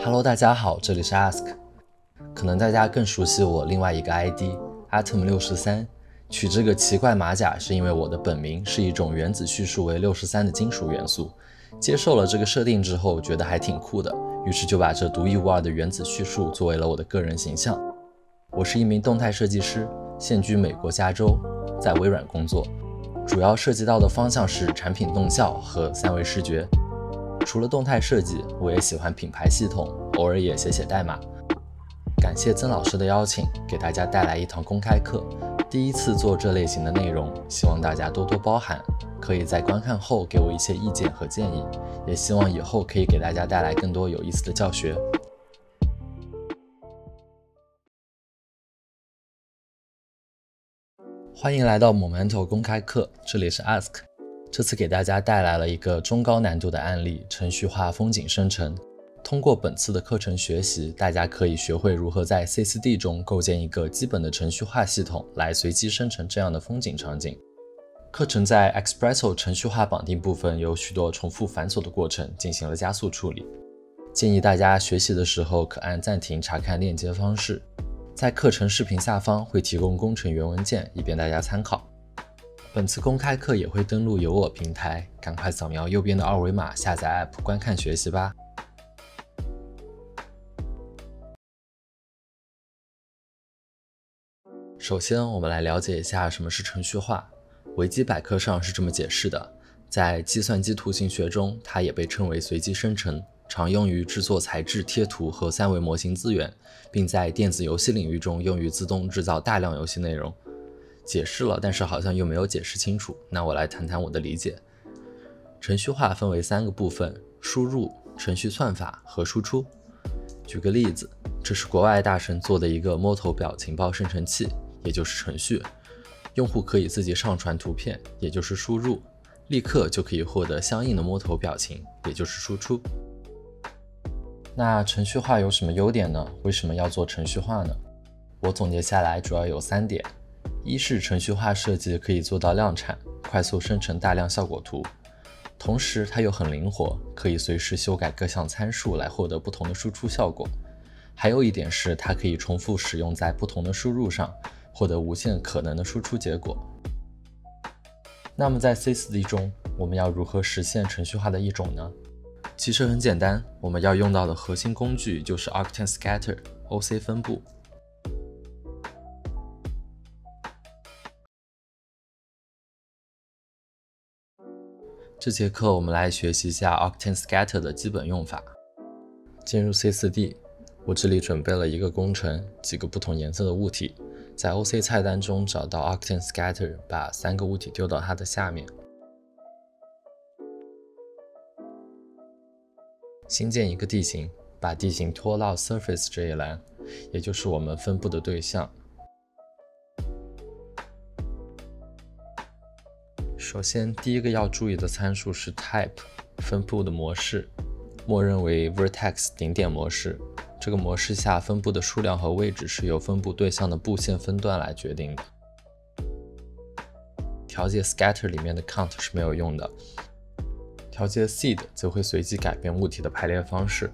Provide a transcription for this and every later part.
Hello，大家好，这里是 Ask。可能大家更熟悉我另外一个 ID Atom 六十三。取这个奇怪马甲是因为我的本名是一种原子序数为六十三的金属元素。接受了这个设定之后，觉得还挺酷的，于是就把这独一无二的原子序数作为了我的个人形象。我是一名动态设计师，现居美国加州，在微软工作，主要涉及到的方向是产品动效和三维视觉。除了动态设计，我也喜欢品牌系统，偶尔也写写代码。感谢曾老师的邀请，给大家带来一堂公开课。第一次做这类型的内容，希望大家多多包涵，可以在观看后给我一些意见和建议。也希望以后可以给大家带来更多有意思的教学。欢迎来到 Momento 公开课，这里是 Ask。这次给大家带来了一个中高难度的案例——程序化风景生成。通过本次的课程学习，大家可以学会如何在 C4D 中构建一个基本的程序化系统，来随机生成这样的风景场景。课程在 Expresso 程序化绑定部分有许多重复繁琐的过程进行了加速处理。建议大家学习的时候可按暂停查看链接方式。在课程视频下方会提供工程原文件，以便大家参考。本次公开课也会登录有我平台，赶快扫描右边的二维码下载 App 观看学习吧。首先，我们来了解一下什么是程序化。维基百科上是这么解释的：在计算机图形学中，它也被称为随机生成，常用于制作材质、贴图和三维模型资源，并在电子游戏领域中用于自动制造大量游戏内容。解释了，但是好像又没有解释清楚。那我来谈谈我的理解。程序化分为三个部分：输入、程序算法和输出。举个例子，这是国外大神做的一个摸头表情包生成器，也就是程序。用户可以自己上传图片，也就是输入，立刻就可以获得相应的摸头表情，也就是输出。那程序化有什么优点呢？为什么要做程序化呢？我总结下来主要有三点。一是程序化设计可以做到量产，快速生成大量效果图，同时它又很灵活，可以随时修改各项参数来获得不同的输出效果。还有一点是它可以重复使用在不同的输入上，获得无限可能的输出结果。那么在 C4D 中，我们要如何实现程序化的一种呢？其实很简单，我们要用到的核心工具就是 Octane Scatter（OC 分布）。这节课我们来学习一下 Octane Scatter 的基本用法。进入 C4D，我这里准备了一个工程，几个不同颜色的物体，在 OC 菜单中找到 Octane Scatter，把三个物体丢到它的下面。新建一个地形，把地形拖到 Surface 这一栏，也就是我们分布的对象。首先，第一个要注意的参数是 type 分布的模式，默认为 vertex 顶点模式。这个模式下，分布的数量和位置是由分布对象的布线分段来决定的。调节 scatter 里面的 count 是没有用的，调节 seed 则会随机改变物体的排列方式。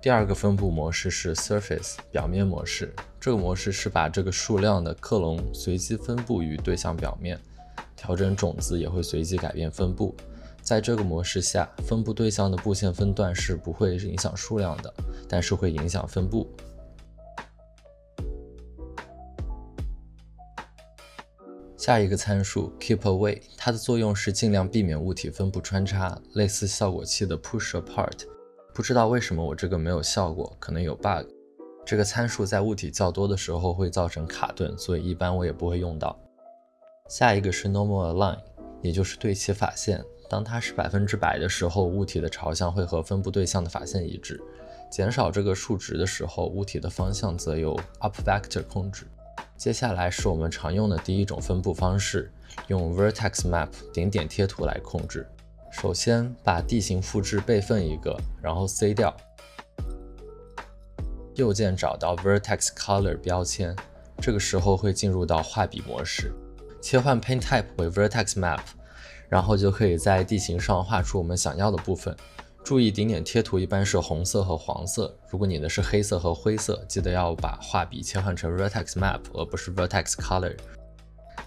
第二个分布模式是 surface 表面模式。这个模式是把这个数量的克隆随机分布于对象表面，调整种子也会随机改变分布。在这个模式下，分布对象的布线分段是不会影响数量的，但是会影响分布。下一个参数 keep away，它的作用是尽量避免物体分布穿插，类似效果器的 push apart。不知道为什么我这个没有效果，可能有 bug。这个参数在物体较多的时候会造成卡顿，所以一般我也不会用到。下一个是 normal align，也就是对齐法线。当它是百分之百的时候，物体的朝向会和分布对象的法线一致。减少这个数值的时候，物体的方向则由 up vector 控制。接下来是我们常用的第一种分布方式，用 vertex map 顶点贴图来控制。首先把地形复制备份一个，然后 C 掉。右键找到 Vertex Color 标签，这个时候会进入到画笔模式，切换 Paint Type 为 Vertex Map，然后就可以在地形上画出我们想要的部分。注意，顶点贴图一般是红色和黄色，如果你的是黑色和灰色，记得要把画笔切换成 Vertex Map 而不是 Vertex Color。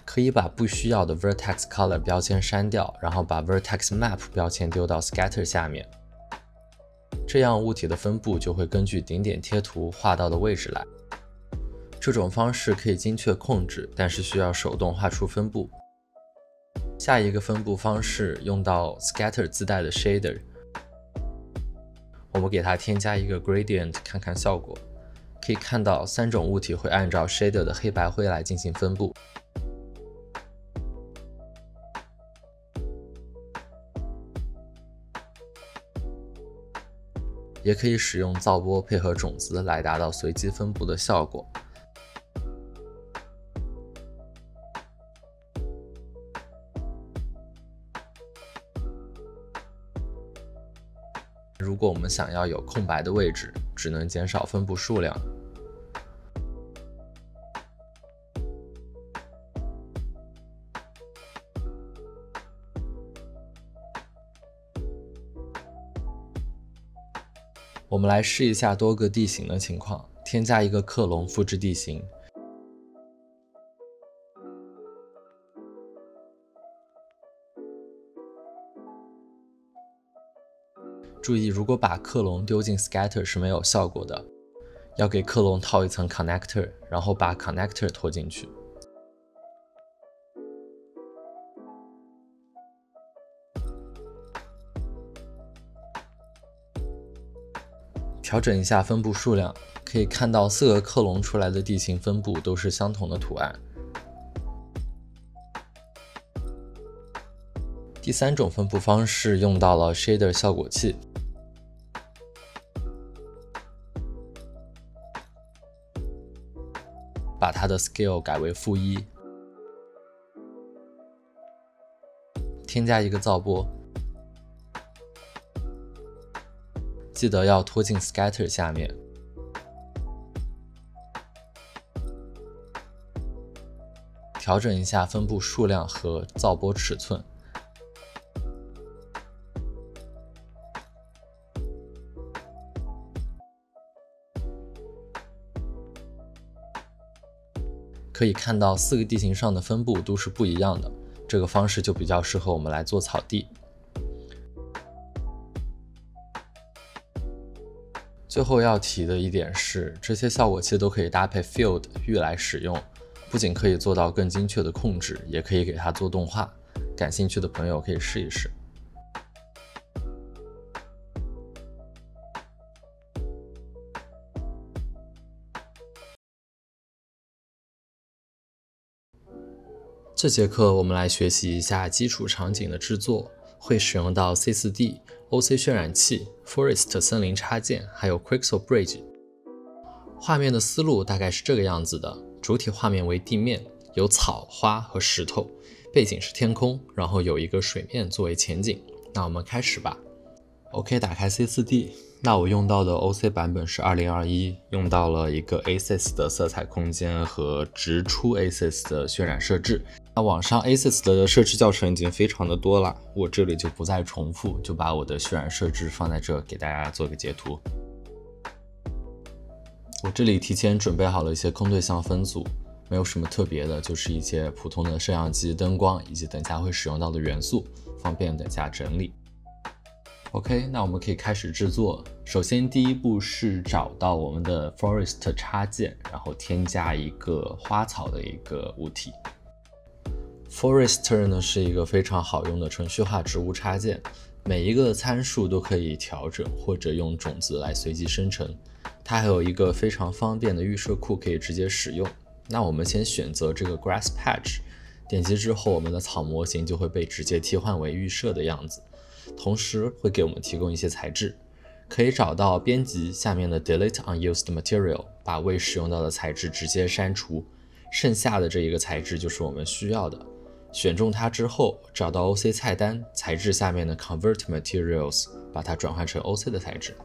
可以把不需要的 Vertex Color 标签删掉，然后把 Vertex Map 标签丢到 Scatter 下面，这样物体的分布就会根据顶点贴图画到的位置来。这种方式可以精确控制，但是需要手动画出分布。下一个分布方式用到 Scatter 自带的 Shader。我们给它添加一个 gradient，看看效果。可以看到三种物体会按照 shader 的黑白灰来进行分布。也可以使用噪波配合种子来达到随机分布的效果。如果我们想要有空白的位置，只能减少分布数量。我们来试一下多个地形的情况，添加一个克隆，复制地形。注意，如果把克隆丢进 Scatter 是没有效果的，要给克隆套一层 Connector，然后把 Connector 拖进去。调整一下分布数量，可以看到四个克隆出来的地形分布都是相同的图案。第三种分布方式用到了 Shader 效果器。把它的 scale 改为负一，添加一个噪波，记得要拖进 scatter 下面，调整一下分布数量和噪波尺寸。可以看到四个地形上的分布都是不一样的，这个方式就比较适合我们来做草地。最后要提的一点是，这些效果器都可以搭配 Field 域来使用，不仅可以做到更精确的控制，也可以给它做动画。感兴趣的朋友可以试一试。这节课我们来学习一下基础场景的制作，会使用到 C4D、OC 渲染器、Forest 森林插件，还有 Quixel Bridge。画面的思路大概是这个样子的：主体画面为地面，有草花和石头，背景是天空，然后有一个水面作为前景。那我们开始吧。OK，打开 C4D。那我用到的 OC 版本是二零二一，用到了一个 ACES 的色彩空间和直出 ACES 的渲染设置。那网上 ACES 的设置教程已经非常的多了，我这里就不再重复，就把我的渲染设置放在这给大家做个截图。我这里提前准备好了一些空对象分组，没有什么特别的，就是一些普通的摄像机、灯光以及等下会使用到的元素，方便等下整理。OK，那我们可以开始制作。首先，第一步是找到我们的 Forest 插件，然后添加一个花草的一个物体。Forester 呢是一个非常好用的程序化植物插件，每一个参数都可以调整或者用种子来随机生成。它还有一个非常方便的预设库可以直接使用。那我们先选择这个 Grass Patch，点击之后，我们的草模型就会被直接替换为预设的样子。同时会给我们提供一些材质，可以找到编辑下面的 Delete Unused Material，把未使用到的材质直接删除，剩下的这一个材质就是我们需要的。选中它之后，找到 OC 菜单材质下面的 Convert Materials，把它转换成 OC 的材质。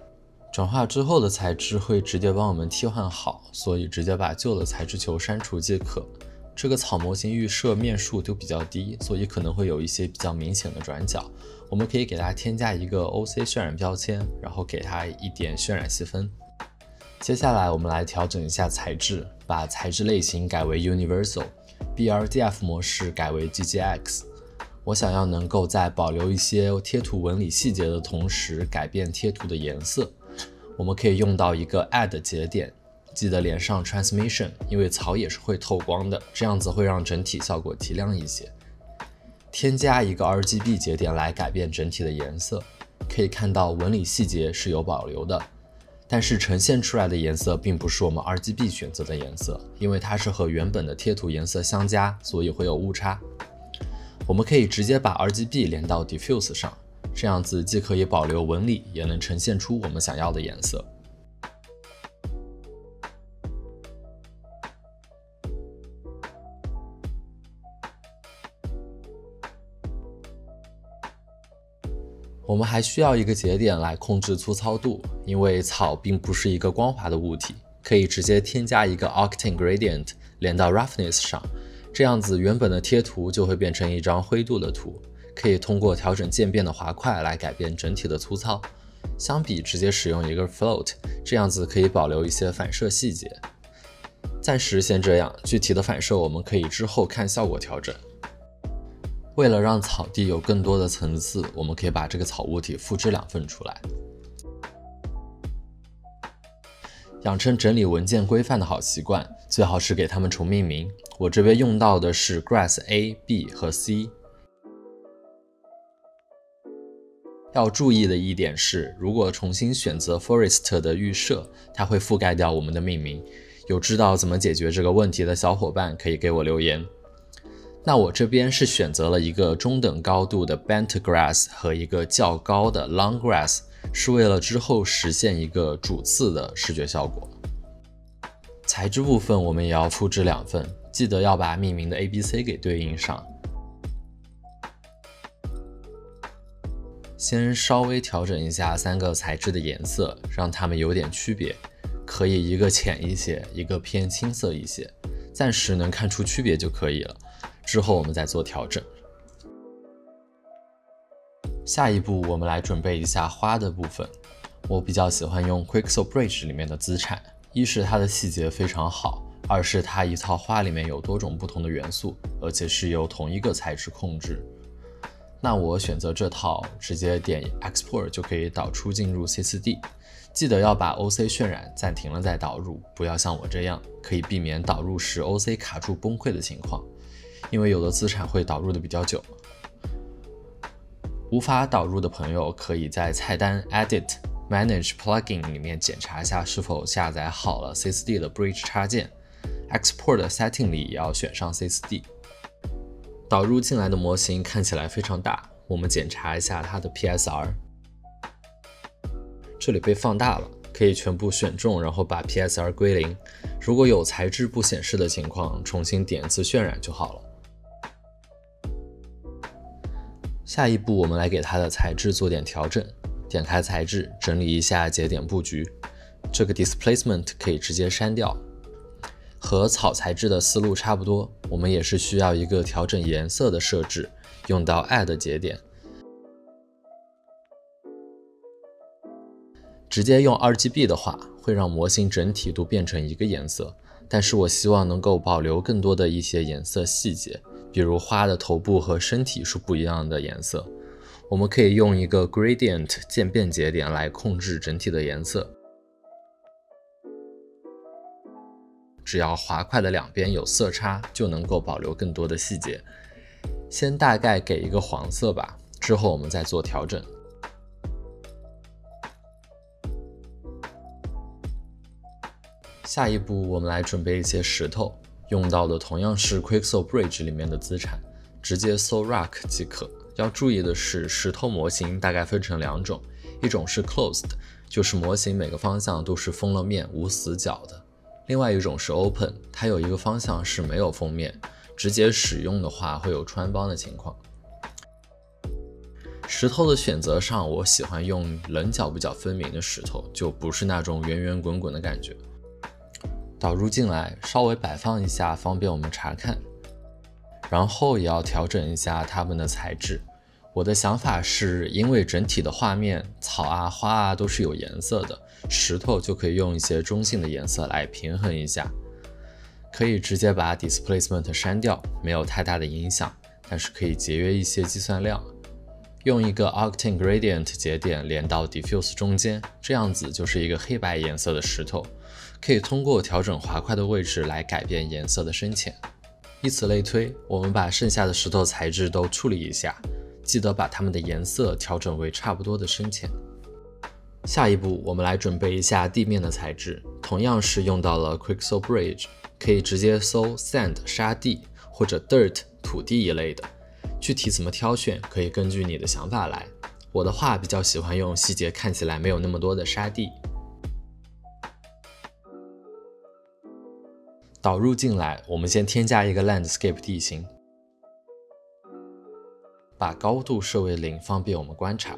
转化之后的材质会直接帮我们替换好，所以直接把旧的材质球删除即可。这个草模型预设面数都比较低，所以可能会有一些比较明显的转角。我们可以给它添加一个 OC 渲染标签，然后给它一点渲染细分。接下来我们来调整一下材质，把材质类型改为 Universal，BRDF 模式改为 GGX。我想要能够在保留一些贴图纹理细节的同时，改变贴图的颜色。我们可以用到一个 Add 节点，记得连上 Transmission，因为草也是会透光的，这样子会让整体效果提亮一些。添加一个 RGB 节点来改变整体的颜色，可以看到纹理细节是有保留的。但是呈现出来的颜色并不是我们 RGB 选择的颜色，因为它是和原本的贴图颜色相加，所以会有误差。我们可以直接把 RGB 连到 Diffuse 上，这样子既可以保留纹理，也能呈现出我们想要的颜色。我们还需要一个节点来控制粗糙度，因为草并不是一个光滑的物体，可以直接添加一个 Octane Gradient 连到 Roughness 上，这样子原本的贴图就会变成一张灰度的图，可以通过调整渐变的滑块来改变整体的粗糙。相比直接使用一个 Float，这样子可以保留一些反射细节。暂时先这样，具体的反射我们可以之后看效果调整。为了让草地有更多的层次，我们可以把这个草物体复制两份出来。养成整理文件规范的好习惯，最好是给它们重命名。我这边用到的是 Grass A、B 和 C。要注意的一点是，如果重新选择 Forest 的预设，它会覆盖掉我们的命名。有知道怎么解决这个问题的小伙伴，可以给我留言。那我这边是选择了一个中等高度的 bent grass 和一个较高的 long grass，是为了之后实现一个主次的视觉效果。材质部分我们也要复制两份，记得要把命名的 A、B、C 给对应上。先稍微调整一下三个材质的颜色，让它们有点区别，可以一个浅一些，一个偏青色一些，暂时能看出区别就可以了。之后我们再做调整。下一步我们来准备一下花的部分。我比较喜欢用 Quixel Bridge 里面的资产，一是它的细节非常好，二是它一套花里面有多种不同的元素，而且是由同一个材质控制。那我选择这套，直接点 Export 就可以导出进入 C4D。记得要把 OC 渲染暂停了再导入，不要像我这样，可以避免导入时 OC 卡住崩溃的情况。因为有的资产会导入的比较久，无法导入的朋友可以在菜单 Edit Manage Plugin 里面检查一下是否下载好了 C4D 的 Bridge 插件，Export Setting 里也要选上 C4D。导入进来的模型看起来非常大，我们检查一下它的 PSR，这里被放大了，可以全部选中，然后把 PSR 归零。如果有材质不显示的情况，重新点一次渲染就好了。下一步，我们来给它的材质做点调整。点开材质，整理一下节点布局。这个 displacement 可以直接删掉。和草材质的思路差不多，我们也是需要一个调整颜色的设置，用到 add 节点。直接用 RGB 的话，会让模型整体都变成一个颜色。但是我希望能够保留更多的一些颜色细节。比如花的头部和身体是不一样的颜色，我们可以用一个 gradient 渐变节点来控制整体的颜色。只要滑块的两边有色差，就能够保留更多的细节。先大概给一个黄色吧，之后我们再做调整。下一步，我们来准备一些石头。用到的同样是 Quixel Bridge 里面的资产，直接搜 Rock 即可。要注意的是，石头模型大概分成两种，一种是 Closed，就是模型每个方向都是封了面无死角的；另外一种是 Open，它有一个方向是没有封面，直接使用的话会有穿帮的情况。石头的选择上，我喜欢用棱角比较分明的石头，就不是那种圆圆滚滚的感觉。导入进来，稍微摆放一下，方便我们查看。然后也要调整一下它们的材质。我的想法是，因为整体的画面草啊花啊都是有颜色的，石头就可以用一些中性的颜色来平衡一下。可以直接把 displacement 删掉，没有太大的影响，但是可以节约一些计算量。用一个 Octane Gradient 节点连到 Diffuse 中间，这样子就是一个黑白颜色的石头。可以通过调整滑块的位置来改变颜色的深浅。以此类推，我们把剩下的石头材质都处理一下，记得把它们的颜色调整为差不多的深浅。下一步，我们来准备一下地面的材质，同样是用到了 Quicksil Bridge，可以直接搜 Sand 沙地或者 Dirt 土地一类的。具体怎么挑选，可以根据你的想法来。我的话比较喜欢用细节看起来没有那么多的沙地。导入进来，我们先添加一个 landscape 地形，把高度设为零，方便我们观察。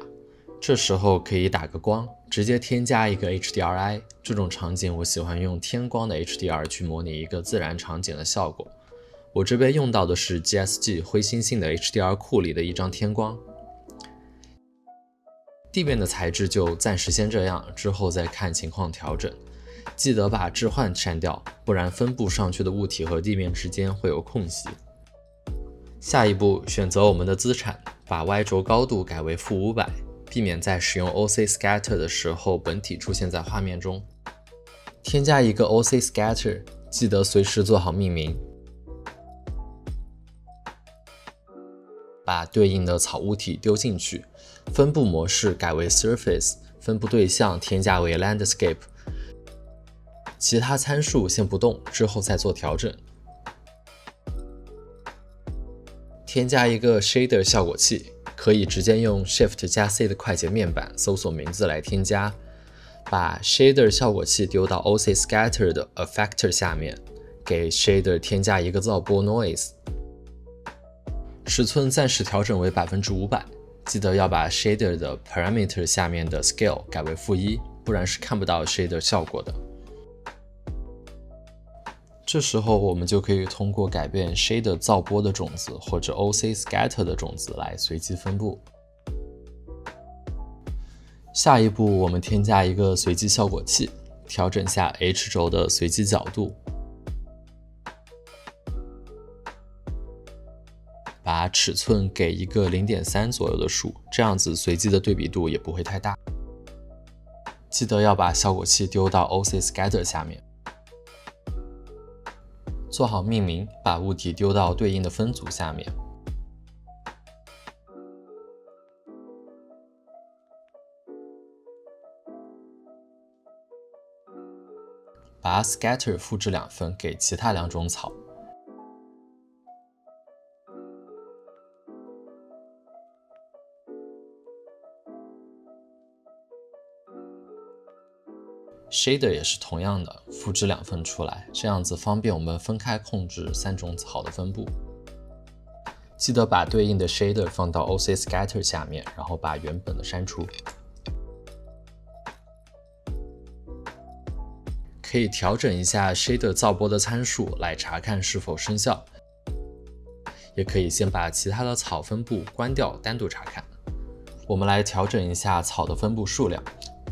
这时候可以打个光，直接添加一个 HDRI。这种场景我喜欢用天光的 HDR 去模拟一个自然场景的效果。我这边用到的是 GSG 灰猩猩的 HDR 库里的一张天光。地面的材质就暂时先这样，之后再看情况调整。记得把置换删掉，不然分布上去的物体和地面之间会有空隙。下一步，选择我们的资产，把 Y 轴高度改为负五百，避免在使用 OC Scatter 的时候本体出现在画面中。添加一个 OC Scatter，记得随时做好命名。把对应的草物体丢进去，分布模式改为 Surface，分布对象添加为 Landscape。其他参数先不动，之后再做调整。添加一个 Shader 效果器，可以直接用 Shift 加 C 的快捷面板搜索名字来添加。把 Shader 效果器丢到 OC Scatter 的 Effector 下面，给 Shader 添加一个噪波 Noise。尺寸暂时调整为百分之五百，记得要把 Shader 的 Parameter 下面的 Scale 改为负一，不然是看不到 Shader 效果的。这时候我们就可以通过改变 Shader 噪波的种子或者 OC Scatter 的种子来随机分布。下一步，我们添加一个随机效果器，调整下 H 轴的随机角度，把尺寸给一个零点三左右的数，这样子随机的对比度也不会太大。记得要把效果器丢到 OC Scatter 下面。做好命名，把物体丢到对应的分组下面，把 scatter 复制两份给其他两种草。Shader 也是同样的，复制两份出来，这样子方便我们分开控制三种草的分布。记得把对应的 Shader 放到 OC Scatter 下面，然后把原本的删除。可以调整一下 Shader 噪波的参数来查看是否生效，也可以先把其他的草分布关掉，单独查看。我们来调整一下草的分布数量。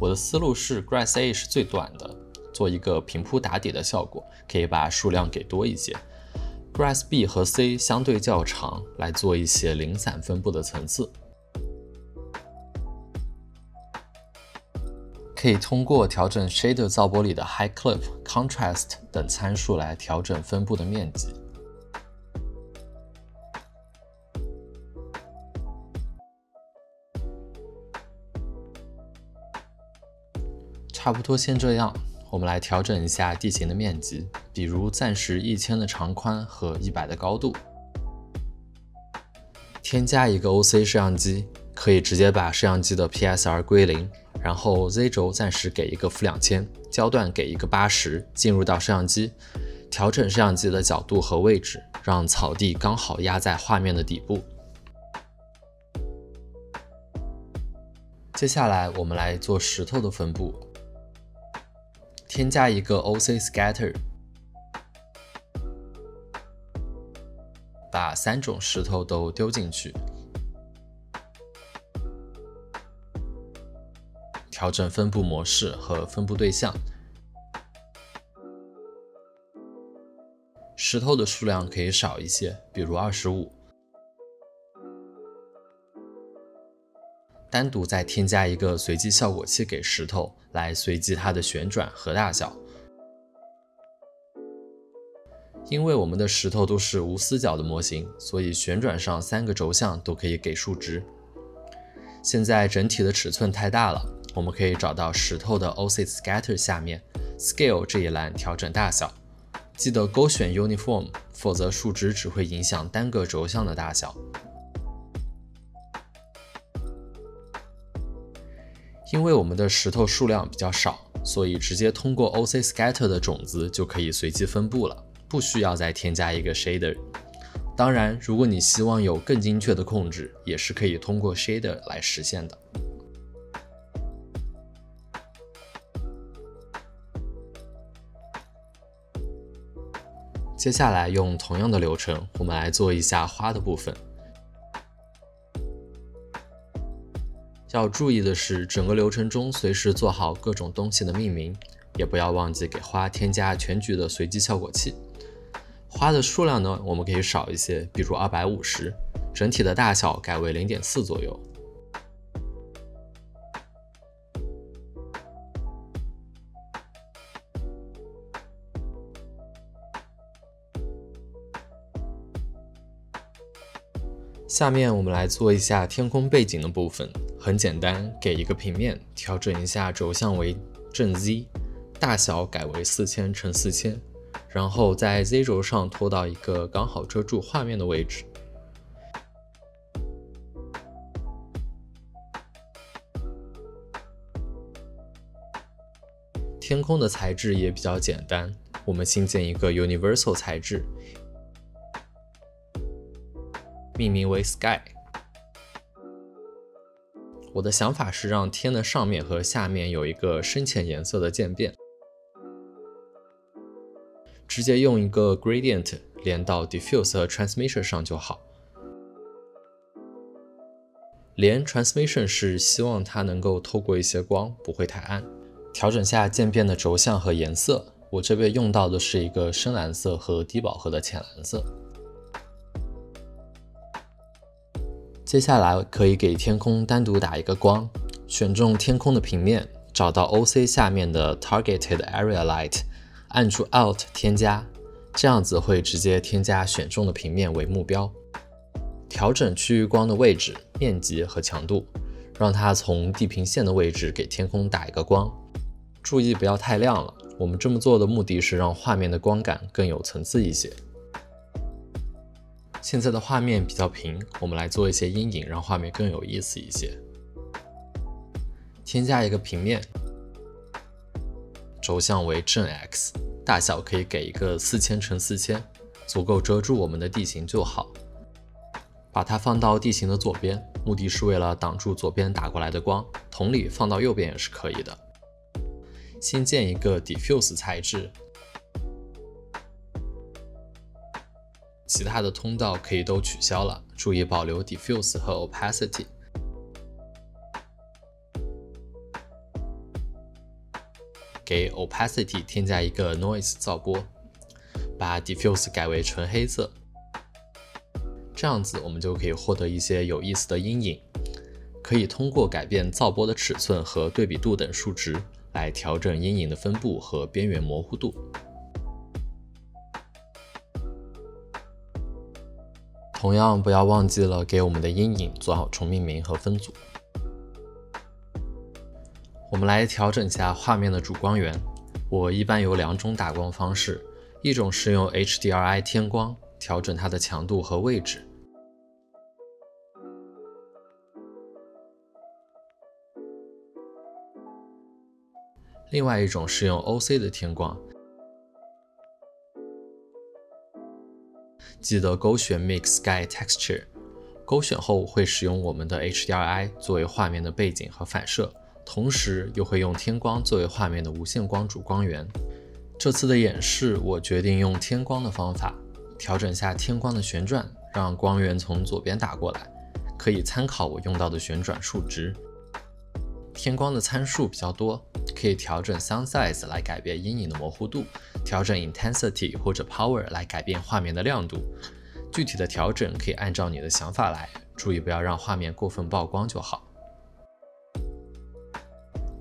我的思路是，Grass A 是最短的，做一个平铺打底的效果，可以把数量给多一些。Grass B 和 C 相对较长，来做一些零散分布的层次。可以通过调整 Shader 噪波里的 High Clip、Contrast 等参数来调整分布的面积。差不多先这样，我们来调整一下地形的面积，比如暂时一千的长宽和一百的高度。添加一个 OC 摄像机，可以直接把摄像机的 PSR 归零，然后 Z 轴暂时给一个负两千，焦段给一个八十，进入到摄像机，调整摄像机的角度和位置，让草地刚好压在画面的底部。接下来我们来做石头的分布。添加一个 oc scatter 把三种石头都丢进去调整分布模式和分布对象。石头的数量可以少一些比如二十五单独再添加一个随机效果器给石头，来随机它的旋转和大小。因为我们的石头都是无死角的模型，所以旋转上三个轴向都可以给数值。现在整体的尺寸太大了，我们可以找到石头的 Offset Scatter 下面 Scale 这一栏调整大小。记得勾选 Uniform，否则数值只会影响单个轴向的大小。因为我们的石头数量比较少，所以直接通过 OC Scatter 的种子就可以随机分布了。不需要再添加一个 shader。当然，如果你希望有更精确的控制，也是可以通过 shader 来实现的。接下来用同样的流程，我们来做一下花的部分。要注意的是，整个流程中随时做好各种东西的命名，也不要忘记给花添加全局的随机效果器。花的数量呢，我们可以少一些，比如二百五十，整体的大小改为零点四左右。下面我们来做一下天空背景的部分，很简单，给一个平面，调整一下轴向为正 Z，大小改为四千乘四千。然后在 Z 轴上拖到一个刚好遮住画面的位置。天空的材质也比较简单，我们新建一个 Universal 材质，命名为 Sky。我的想法是让天的上面和下面有一个深浅颜色的渐变。直接用一个 gradient 连到 diffuse 和 transmission 上就好。连 transmission 是希望它能够透过一些光，不会太暗。调整下渐变的轴向和颜色，我这边用到的是一个深蓝色和低饱和的浅蓝色。接下来可以给天空单独打一个光，选中天空的平面，找到 OC 下面的 targeted area light。按住 Alt 添加，这样子会直接添加选中的平面为目标。调整区域光的位置、面积和强度，让它从地平线的位置给天空打一个光。注意不要太亮了，我们这么做的目的是让画面的光感更有层次一些。现在的画面比较平，我们来做一些阴影，让画面更有意思一些。添加一个平面。轴向为正 x，大小可以给一个四千乘四千，足够遮住我们的地形就好。把它放到地形的左边，目的是为了挡住左边打过来的光。同理，放到右边也是可以的。新建一个 diffuse 材质，其他的通道可以都取消了，注意保留 diffuse 和 opacity。给 opacity 添加一个 noise 噪波，把 diffuse 改为纯黑色，这样子我们就可以获得一些有意思的阴影。可以通过改变噪波的尺寸和对比度等数值来调整阴影的分布和边缘模糊度。同样不要忘记了给我们的阴影做好重命名和分组。我们来调整一下画面的主光源。我一般有两种打光方式，一种是用 HDRI 天光调整它的强度和位置，另外一种是用 OC 的天光。记得勾选 Mix Sky Texture，勾选后会使用我们的 HDRI 作为画面的背景和反射。同时又会用天光作为画面的无限光主光源。这次的演示，我决定用天光的方法调整下天光的旋转，让光源从左边打过来，可以参考我用到的旋转数值。天光的参数比较多，可以调整 sun size 来改变阴影的模糊度，调整 intensity 或者 power 来改变画面的亮度。具体的调整可以按照你的想法来，注意不要让画面过分曝光就好。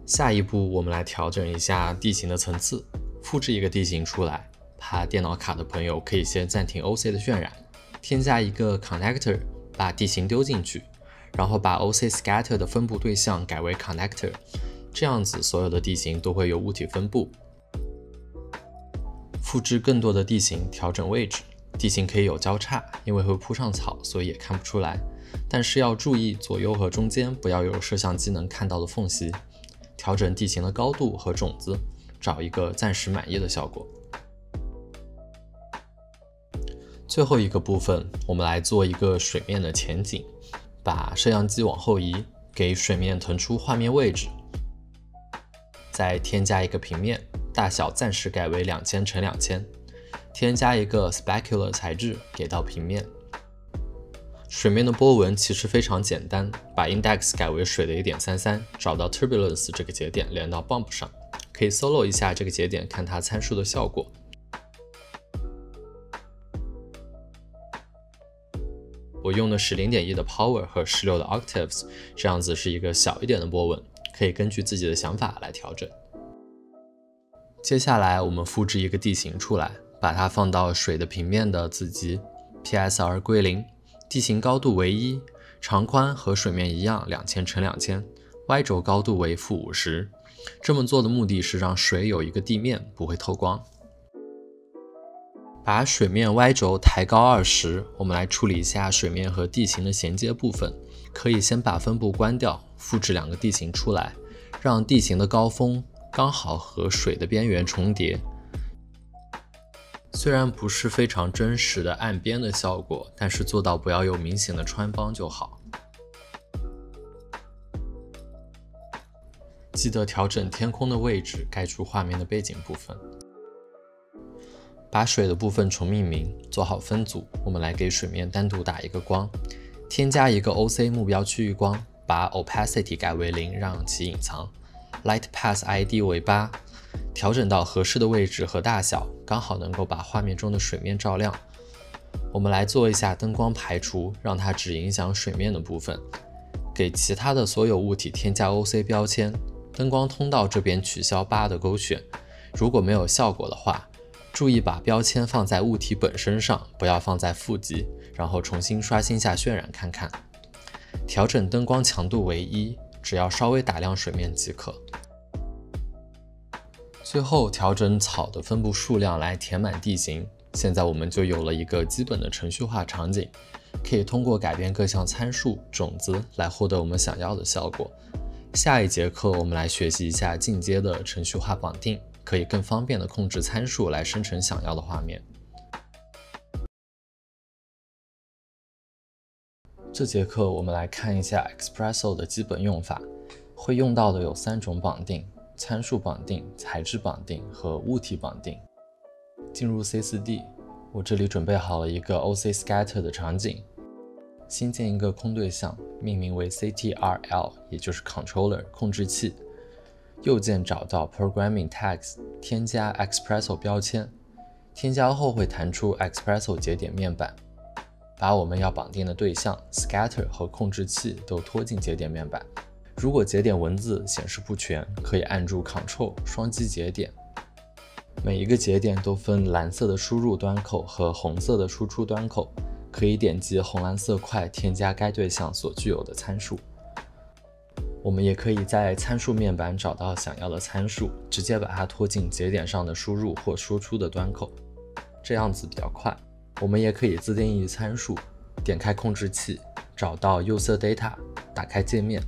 下一步，我们来调整一下地形的层次，复制一个地形出来。怕电脑卡的朋友可以先暂停 OC 的渲染，添加一个 connector，把地形丢进去。然后把 OC scatter 的分布对象改为 connector，这样子所有的地形都会有物体分布。复制更多的地形，调整位置。地形可以有交叉，因为会铺上草，所以也看不出来。但是要注意左右和中间不要有摄像机能看到的缝隙。调整地形的高度和种子，找一个暂时满意的效果。最后一个部分，我们来做一个水面的前景。把摄像机往后移，给水面腾出画面位置，再添加一个平面，大小暂时改为两千乘两千，添加一个 specular 材质给到平面。水面的波纹其实非常简单，把 index 改为水的一点三三，找到 turbulence 这个节点连到 bump 上，可以 solo 一下这个节点，看它参数的效果。我用的是零点一的 power 和十六的 octaves，这样子是一个小一点的波纹，可以根据自己的想法来调整。接下来我们复制一个地形出来，把它放到水的平面的子集，PSR 归零，地形高度为一，长宽和水面一样，两千乘两千，Y 轴高度为负五十。这么做的目的是让水有一个地面，不会透光。把水面 Y 轴抬高二十，我们来处理一下水面和地形的衔接部分。可以先把分布关掉，复制两个地形出来，让地形的高峰刚好和水的边缘重叠。虽然不是非常真实的岸边的效果，但是做到不要有明显的穿帮就好。记得调整天空的位置，盖住画面的背景部分。把水的部分重命名，做好分组。我们来给水面单独打一个光，添加一个 OC 目标区域光，把 Opacity 改为零，让其隐藏。Light Pass ID 为八，调整到合适的位置和大小，刚好能够把画面中的水面照亮。我们来做一下灯光排除，让它只影响水面的部分。给其他的所有物体添加 OC 标签，灯光通道这边取消八的勾选。如果没有效果的话，注意把标签放在物体本身上，不要放在负极，然后重新刷新下渲染看看。调整灯光强度为一，只要稍微打亮水面即可。最后调整草的分布数量来填满地形。现在我们就有了一个基本的程序化场景，可以通过改变各项参数、种子来获得我们想要的效果。下一节课我们来学习一下进阶的程序化绑定。可以更方便的控制参数来生成想要的画面。这节课我们来看一下 Expresso 的基本用法，会用到的有三种绑定：参数绑定、材质绑定和物体绑定。进入 C4D，我这里准备好了一个 OC Scatter 的场景，新建一个空对象，命名为 CTRL，也就是 Controller 控制器。右键找到 Programming Tags，添加 Expresso 标签。添加后会弹出 Expresso 节点面板，把我们要绑定的对象 Scatter 和控制器都拖进节点面板。如果节点文字显示不全，可以按住 Ctrl 双击节点。每一个节点都分蓝色的输入端口和红色的输出端口，可以点击红蓝色块添加该对象所具有的参数。我们也可以在参数面板找到想要的参数，直接把它拖进节点上的输入或输出的端口，这样子比较快。我们也可以自定义参数，点开控制器，找到右侧 Data，打开界面，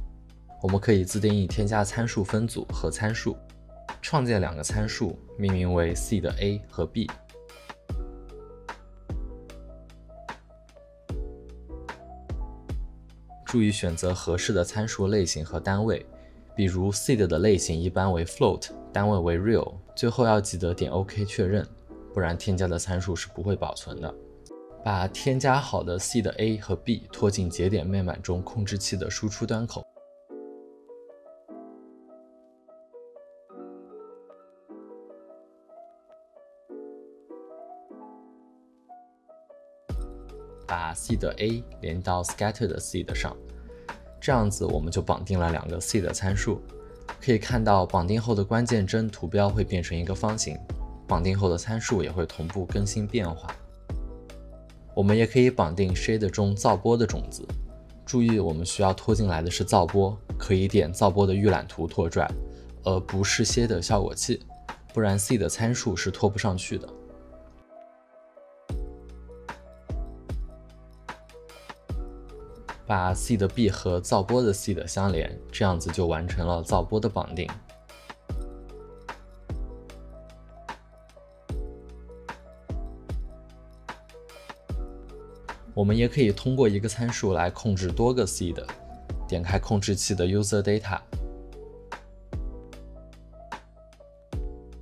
我们可以自定义添加参数分组和参数，创建两个参数，命名为 seed A 和 B。注意选择合适的参数类型和单位，比如 seed 的类型一般为 float，单位为 real。最后要记得点 OK 确认，不然添加的参数是不会保存的。把添加好的 seed A 和 B 拖进节点面板中控制器的输出端口。把 seed A 连到 scatter 的 seed 上，这样子我们就绑定了两个 seed 参数。可以看到，绑定后的关键帧图标会变成一个方形，绑定后的参数也会同步更新变化。我们也可以绑定 shade 中噪波的种子。注意，我们需要拖进来的是噪波，可以点噪波的预览图拖拽，而不是 shade 效果器，不然 seed 参数是拖不上去的。把 seed B 和噪波的 seed 相连，这样子就完成了噪波的绑定。我们也可以通过一个参数来控制多个 seed。点开控制器的 user data，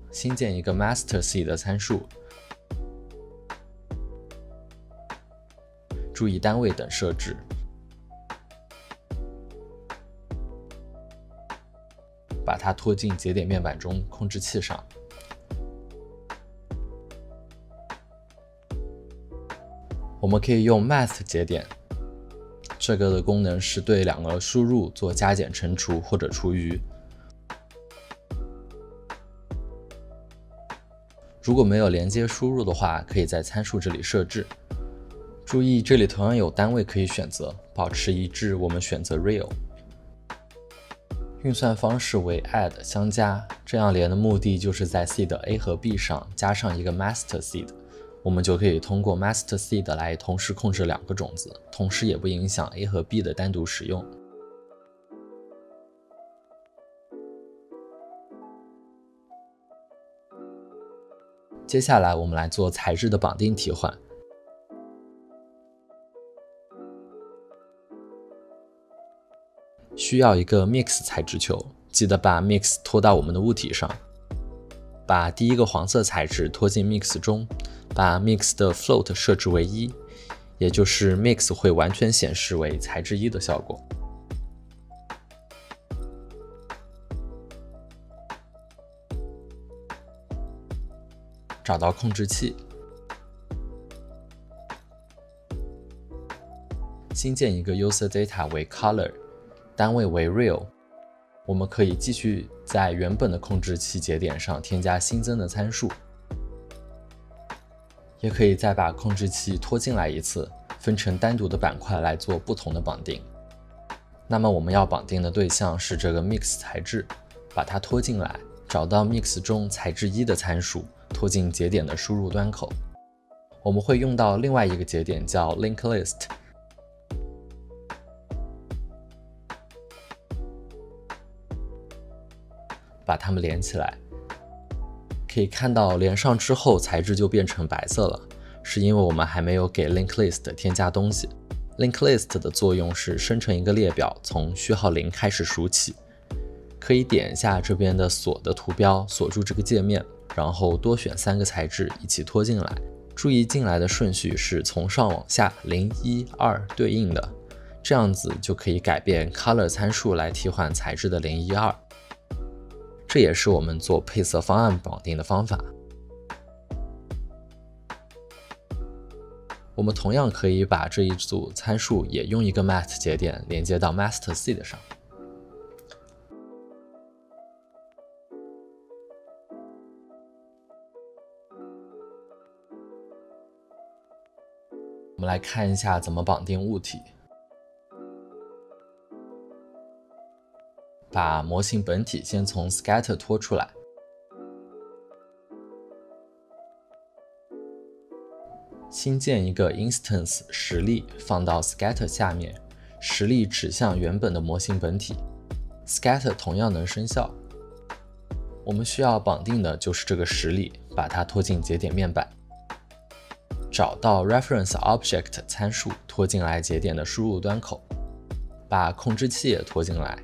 新建一个 master seed 参数，注意单位等设置。把它拖进节点面板中控制器上。我们可以用 math 节点，这个的功能是对两个输入做加减乘除或者除余。如果没有连接输入的话，可以在参数这里设置。注意，这里同样有单位可以选择，保持一致，我们选择 real。运算方式为 add 相加，这样连的目的就是在 seed A 和 B 上加上一个 master seed，我们就可以通过 master seed 来同时控制两个种子，同时也不影响 A 和 B 的单独使用。接下来我们来做材质的绑定替换。需要一个 mix 材质球，记得把 mix 拖到我们的物体上，把第一个黄色材质拖进 mix 中，把 mix 的 float 设置为一，也就是 mix 会完全显示为材质一的效果。找到控制器，新建一个 user data 为 color。单位为 real，我们可以继续在原本的控制器节点上添加新增的参数，也可以再把控制器拖进来一次，分成单独的板块来做不同的绑定。那么我们要绑定的对象是这个 mix 材质，把它拖进来，找到 mix 中材质一的参数，拖进节点的输入端口。我们会用到另外一个节点叫 link list。把它们连起来，可以看到连上之后材质就变成白色了，是因为我们还没有给 link list 添加东西。link list 的作用是生成一个列表，从序号零开始数起。可以点一下这边的锁的图标，锁住这个界面，然后多选三个材质一起拖进来。注意进来的顺序是从上往下，零一二对应的，这样子就可以改变 color 参数来替换材质的零一二。这也是我们做配色方案绑定的方法。我们同样可以把这一组参数也用一个 Mat 节点连接到 master seed 上。我们来看一下怎么绑定物体。把模型本体先从 scatter 拖出来，新建一个 instance 实例放到 scatter 下面，实例指向原本的模型本体，scatter 同样能生效。我们需要绑定的就是这个实例，把它拖进节点面板，找到 reference object 参数拖进来节点的输入端口，把控制器也拖进来。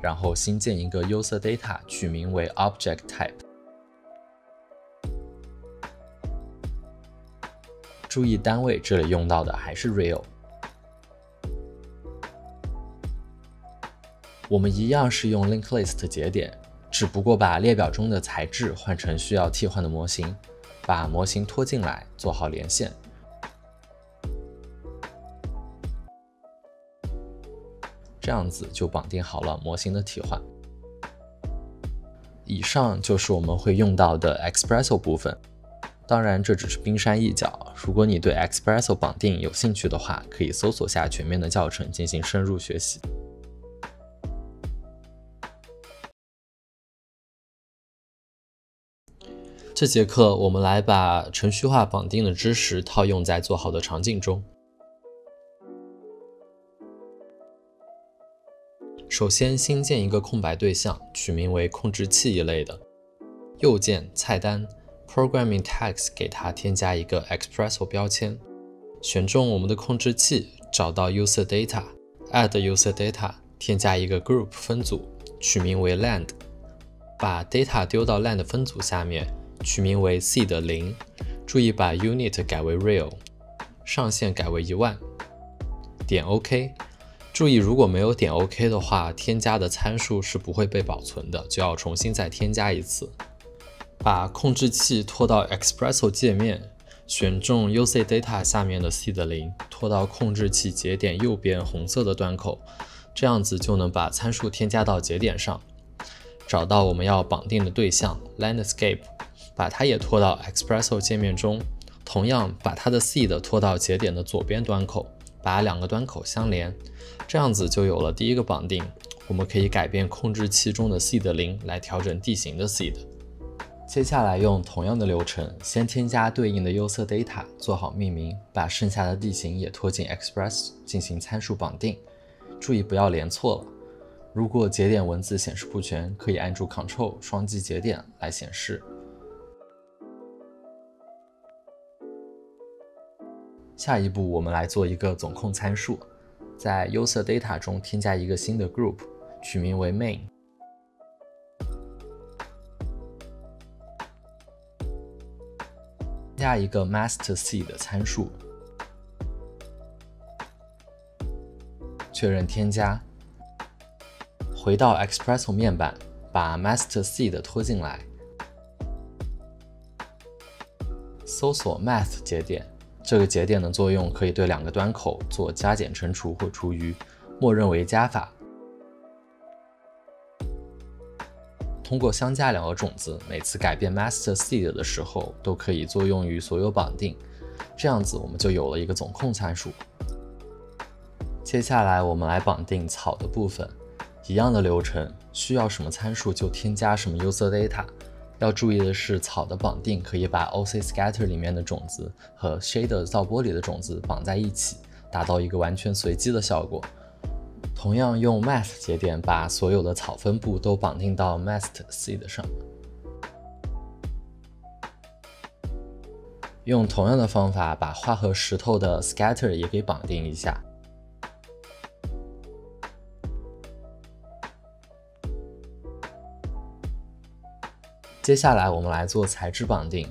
然后新建一个 user data，取名为 object type。注意单位，这里用到的还是 real。我们一样是用 link list 节点，只不过把列表中的材质换成需要替换的模型，把模型拖进来，做好连线，这样子就绑定好了模型的替换。以上就是我们会用到的 Expresso 部分。当然，这只是冰山一角。如果你对 Expresso 绑定有兴趣的话，可以搜索下全面的教程进行深入学习。这节课我们来把程序化绑定的知识套用在做好的场景中。首先，新建一个空白对象，取名为控制器一类的。右键菜单 Programming Tags 给它添加一个 Expresso 标签，选中我们的控制器，找到 User Data，Add User Data，添加一个 Group 分组，取名为 Land，把 Data 丢到 Land 分组下面。取名为 seed 零，注意把 unit 改为 real，上限改为一万，点 OK。注意如果没有点 OK 的话，添加的参数是不会被保存的，就要重新再添加一次。把控制器拖到 Expresso 界面，选中 UC Data 下面的 seed 零，拖到控制器节点右边红色的端口，这样子就能把参数添加到节点上。找到我们要绑定的对象 Landscape。把它也拖到 Expresso 界面中，同样把它的 seed 拖到节点的左边端口，把两个端口相连，这样子就有了第一个绑定。我们可以改变控制器中的 seed 零来调整地形的 seed。接下来用同样的流程，先添加对应的 U 相 data，做好命名，把剩下的地形也拖进 Express 进行参数绑定。注意不要连错了。如果节点文字显示不全，可以按住 Ctrl 双击节点来显示。下一步，我们来做一个总控参数，在 user data 中添加一个新的 group，取名为 main，加一个 master seed 参数，确认添加。回到 Expresso 面板，把 master seed 拖进来，搜索 math 节点。这个节点的作用可以对两个端口做加减乘除或除余，默认为加法。通过相加两个种子，每次改变 master seed 的时候，都可以作用于所有绑定。这样子我们就有了一个总控参数。接下来我们来绑定草的部分，一样的流程，需要什么参数就添加什么 user data。要注意的是，草的绑定可以把 OC Scatter 里面的种子和 Shader 造波里的种子绑在一起，达到一个完全随机的效果。同样用 Math 节点把所有的草分布都绑定到 Master Seed 上。用同样的方法把花和石头的 Scatter 也给绑定一下。接下来我们来做材质绑定，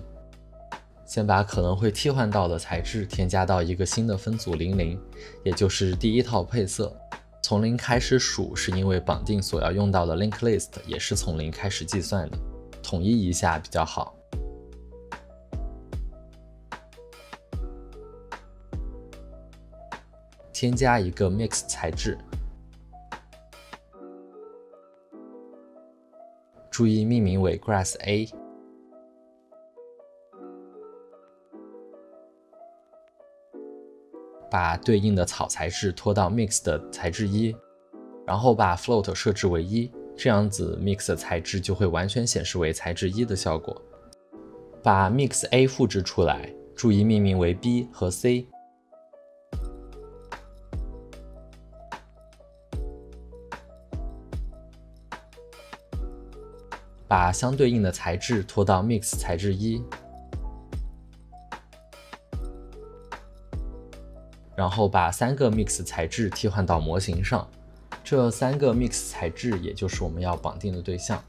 先把可能会替换到的材质添加到一个新的分组零零，也就是第一套配色。从零开始数，是因为绑定所要用到的 link list 也是从零开始计算的，统一一下比较好。添加一个 mix 材质。注意命名为 Grass A，把对应的草材质拖到 Mix 的材质一，然后把 Float 设置为一，这样子 Mix 的材质就会完全显示为材质一的效果。把 Mix A 复制出来，注意命名为 B 和 C。把相对应的材质拖到 Mix 材质一，然后把三个 Mix 材质替换到模型上。这三个 Mix 材质也就是我们要绑定的对象。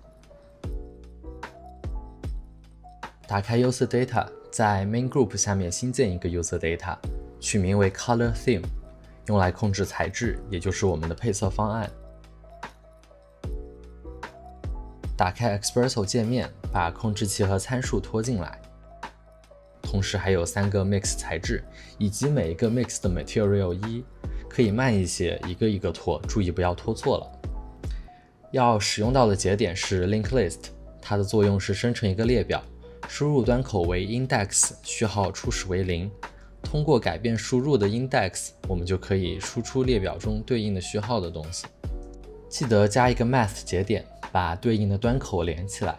打开 User Data，在 Main Group 下面新建一个 User Data，取名为 Color Theme，用来控制材质，也就是我们的配色方案。打开 Expresso 界面，把控制器和参数拖进来，同时还有三个 Mix 材质，以及每一个 Mix 的 Material 一，可以慢一些，一个一个拖，注意不要拖错了。要使用到的节点是 Link List，它的作用是生成一个列表。输入端口为 index，序号初始为零。通过改变输入的 index，我们就可以输出列表中对应的序号的东西。记得加一个 math 节点，把对应的端口连起来。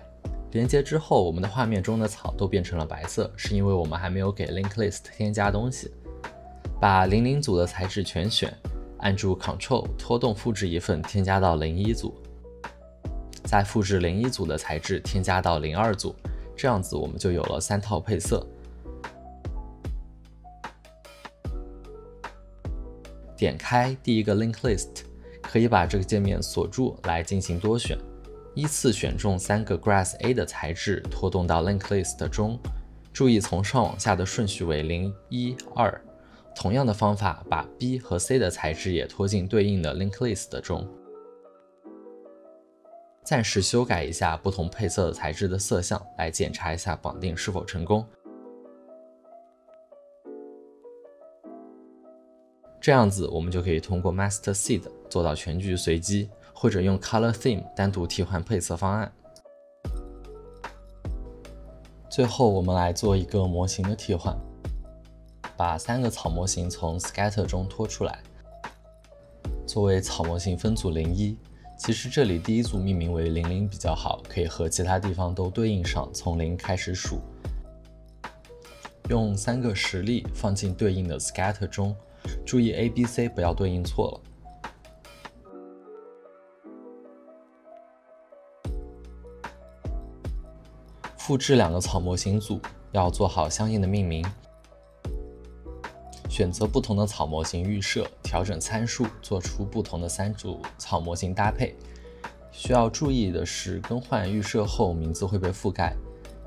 连接之后，我们的画面中的草都变成了白色，是因为我们还没有给 link list 添加东西。把零零组的材质全选，按住 Ctrl 拖动复制一份，添加到零一组。再复制零一组的材质，添加到零二组。这样子我们就有了三套配色。点开第一个 link list，可以把这个界面锁住来进行多选，依次选中三个 grass A 的材质，拖动到 link list 中。注意从上往下的顺序为零、一、二。同样的方法，把 B 和 C 的材质也拖进对应的 link list 中。暂时修改一下不同配色的材质的色相，来检查一下绑定是否成功。这样子，我们就可以通过 Master Seed 做到全局随机，或者用 Color Theme 单独替换配色方案。最后，我们来做一个模型的替换，把三个草模型从 Scatter 中拖出来，作为草模型分组零一。其实这里第一组命名为零零比较好，可以和其他地方都对应上，从零开始数。用三个实例放进对应的 scatter 中，注意 A、B、C 不要对应错了。复制两个草模型组，要做好相应的命名。选择不同的草模型预设，调整参数，做出不同的三组草模型搭配。需要注意的是，更换预设后名字会被覆盖。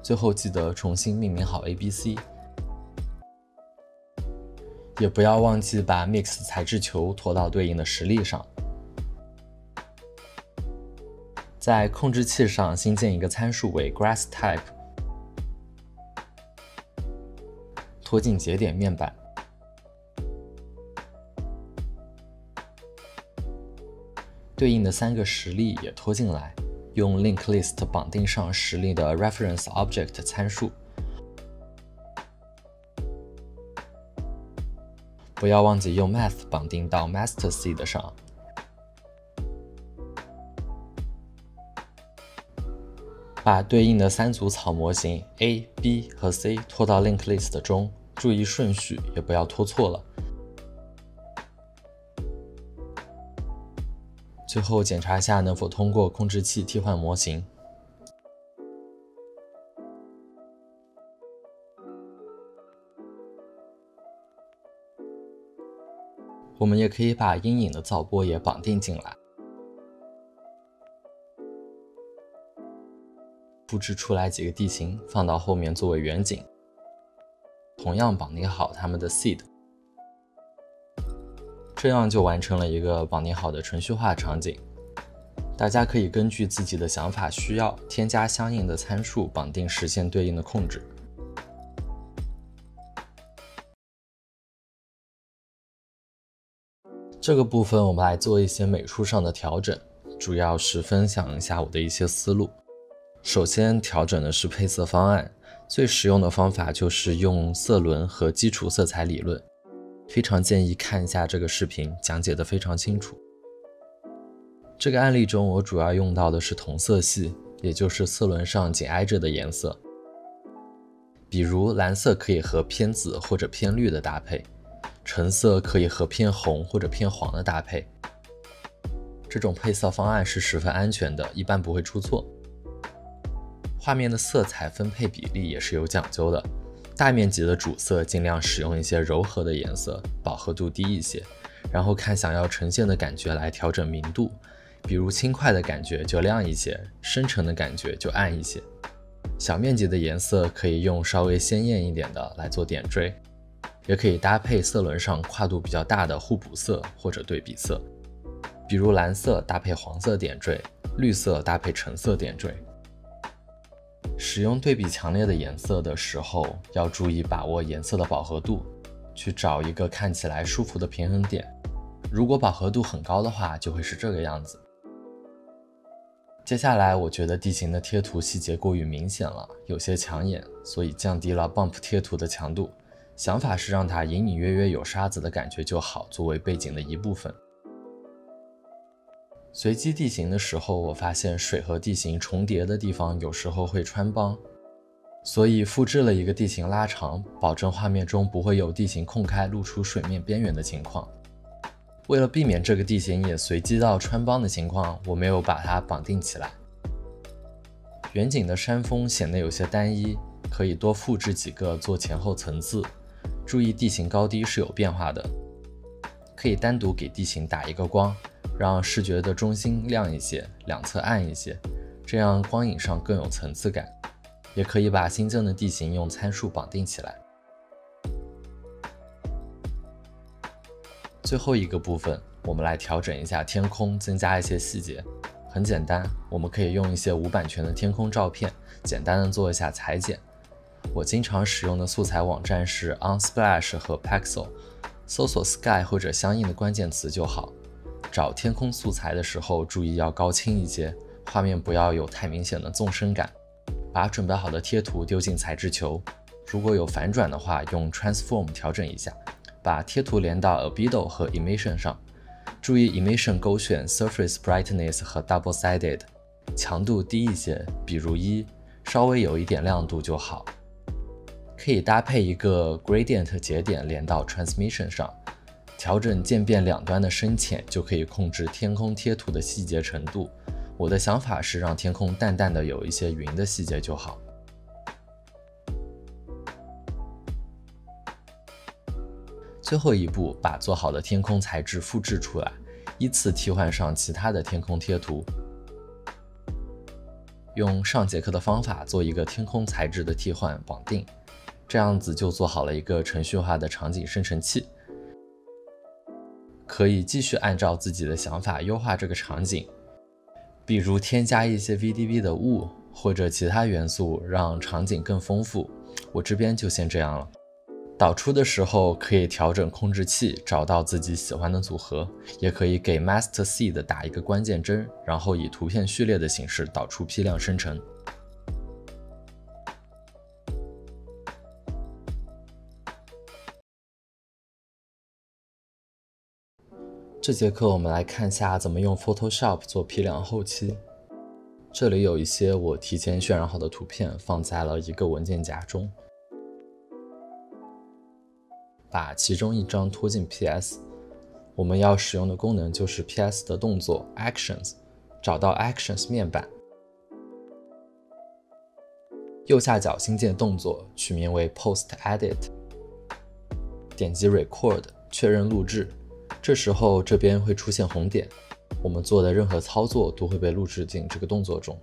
最后记得重新命名好 A、B、C，也不要忘记把 Mix 材质球拖到对应的实例上。在控制器上新建一个参数为 Grass Type，拖进节点面板。对应的三个实例也拖进来，用 link list 绑定上实例的 reference object 参数。不要忘记用 math 绑定到 master seed 上。把对应的三组草模型 A、B 和 C 拖到 link list 中，注意顺序，也不要拖错了。最后检查一下能否通过控制器替换模型。我们也可以把阴影的噪波也绑定进来，复制出来几个地形放到后面作为远景，同样绑定好它们的 seed。这样就完成了一个绑定好的程序化场景。大家可以根据自己的想法需要，添加相应的参数，绑定实现对应的控制。这个部分我们来做一些美术上的调整，主要是分享一下我的一些思路。首先调整的是配色方案，最实用的方法就是用色轮和基础色彩理论。非常建议看一下这个视频，讲解的非常清楚。这个案例中，我主要用到的是同色系，也就是色轮上紧挨着的颜色。比如蓝色可以和偏紫或者偏绿的搭配，橙色可以和偏红或者偏黄的搭配。这种配色方案是十分安全的，一般不会出错。画面的色彩分配比例也是有讲究的。大面积的主色尽量使用一些柔和的颜色，饱和度低一些，然后看想要呈现的感觉来调整明度，比如轻快的感觉就亮一些，深沉的感觉就暗一些。小面积的颜色可以用稍微鲜艳一点的来做点缀，也可以搭配色轮上跨度比较大的互补色或者对比色，比如蓝色搭配黄色点缀，绿色搭配橙色点缀。使用对比强烈的颜色的时候，要注意把握颜色的饱和度，去找一个看起来舒服的平衡点。如果饱和度很高的话，就会是这个样子。接下来，我觉得地形的贴图细节过于明显了，有些抢眼，所以降低了 bump 贴图的强度。想法是让它隐隐约约有沙子的感觉就好，作为背景的一部分。随机地形的时候，我发现水和地形重叠的地方有时候会穿帮，所以复制了一个地形拉长，保证画面中不会有地形空开露出水面边缘的情况。为了避免这个地形也随机到穿帮的情况，我没有把它绑定起来。远景的山峰显得有些单一，可以多复制几个做前后层次。注意地形高低是有变化的，可以单独给地形打一个光，让视觉的中心亮一些，两侧暗一些，这样光影上更有层次感。也可以把新增的地形用参数绑定起来。最后一个部分，我们来调整一下天空，增加一些细节。很简单，我们可以用一些无版权的天空照片，简单的做一下裁剪。我经常使用的素材网站是 Unsplash 和 Pexel，搜索 Sky 或者相应的关键词就好。找天空素材的时候，注意要高清一些，画面不要有太明显的纵深感。把准备好的贴图丢进材质球，如果有反转的话，用 Transform 调整一下。把贴图连到 Abedo 和 Emission 上，注意 Emission 勾选 Surface Brightness 和 Double Sided，强度低一些，比如一，稍微有一点亮度就好。可以搭配一个 Gradient 节点连到 Transmission 上，调整渐变两端的深浅，就可以控制天空贴图的细节程度。我的想法是让天空淡淡的有一些云的细节就好。最后一步，把做好的天空材质复制出来，依次替换上其他的天空贴图。用上节课的方法做一个天空材质的替换绑定，这样子就做好了一个程序化的场景生成器。可以继续按照自己的想法优化这个场景，比如添加一些 VDV 的雾或者其他元素，让场景更丰富。我这边就先这样了。导出的时候可以调整控制器，找到自己喜欢的组合，也可以给 Master Seed 打一个关键帧，然后以图片序列的形式导出批量生成。这节课我们来看一下怎么用 Photoshop 做批量后期。这里有一些我提前渲染好的图片，放在了一个文件夹中。把其中一张拖进 PS，我们要使用的功能就是 PS 的动作 Actions，找到 Actions 面板，右下角新建动作，取名为 Post Edit，点击 Record 确认录制，这时候这边会出现红点，我们做的任何操作都会被录制进这个动作中。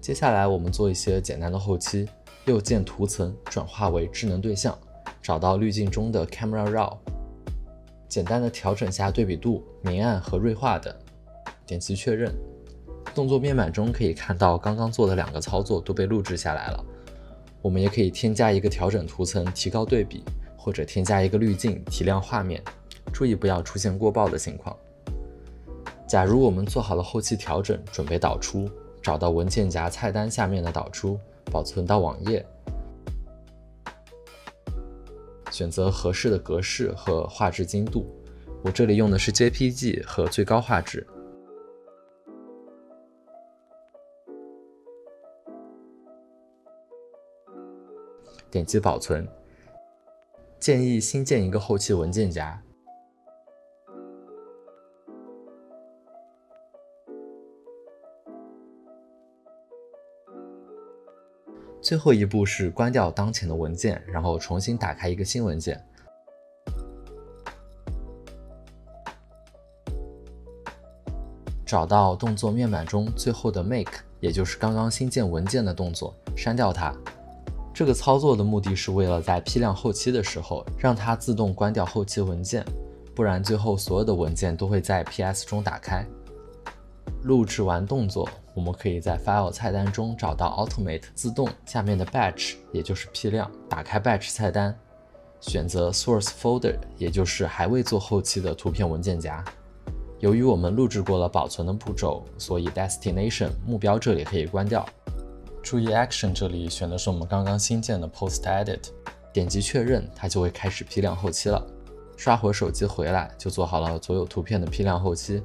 接下来我们做一些简单的后期，右键图层转化为智能对象。找到滤镜中的 Camera Raw，简单的调整下对比度、明暗和锐化等，点击确认。动作面板中可以看到刚刚做的两个操作都被录制下来了。我们也可以添加一个调整图层，提高对比，或者添加一个滤镜，提亮画面。注意不要出现过曝的情况。假如我们做好了后期调整，准备导出，找到文件夹菜单下面的导出，保存到网页。选择合适的格式和画质精度，我这里用的是 JPG 和最高画质。点击保存。建议新建一个后期文件夹。最后一步是关掉当前的文件，然后重新打开一个新文件，找到动作面板中最后的 Make，也就是刚刚新建文件的动作，删掉它。这个操作的目的是为了在批量后期的时候，让它自动关掉后期文件，不然最后所有的文件都会在 PS 中打开。录制完动作，我们可以在 File 菜单中找到 Automate 自动下面的 Batch，也就是批量。打开 Batch 菜单，选择 Source Folder，也就是还未做后期的图片文件夹。由于我们录制过了保存的步骤，所以 Destination 目标这里可以关掉。注意 Action 这里选的是我们刚刚新建的 Post Edit，点击确认，它就会开始批量后期了。刷回手机回来，就做好了所有图片的批量后期。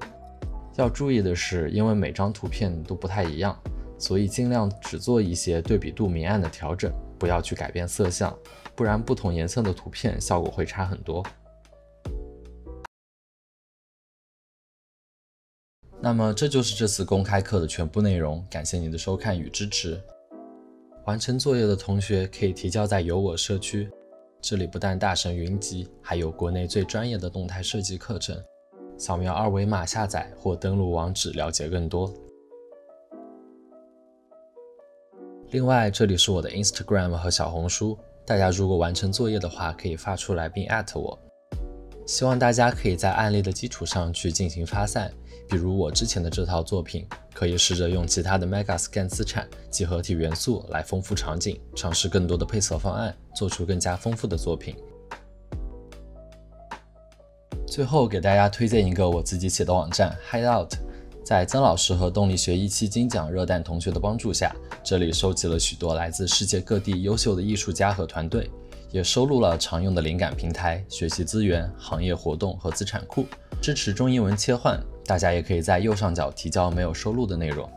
要注意的是，因为每张图片都不太一样，所以尽量只做一些对比度明暗的调整，不要去改变色相，不然不同颜色的图片效果会差很多。那么这就是这次公开课的全部内容，感谢你的收看与支持。完成作业的同学可以提交在有我社区，这里不但大神云集，还有国内最专业的动态设计课程。扫描二维码下载或登录网址了解更多。另外，这里是我的 Instagram 和小红书，大家如果完成作业的话，可以发出来并我。希望大家可以在案例的基础上去进行发散，比如我之前的这套作品，可以试着用其他的 Megascan 资产及合体元素来丰富场景，尝试更多的配色方案，做出更加丰富的作品。最后给大家推荐一个我自己写的网站 Hideout，在曾老师和动力学一期金奖热蛋同学的帮助下，这里收集了许多来自世界各地优秀的艺术家和团队，也收录了常用的灵感平台、学习资源、行业活动和资产库，支持中英文切换。大家也可以在右上角提交没有收录的内容。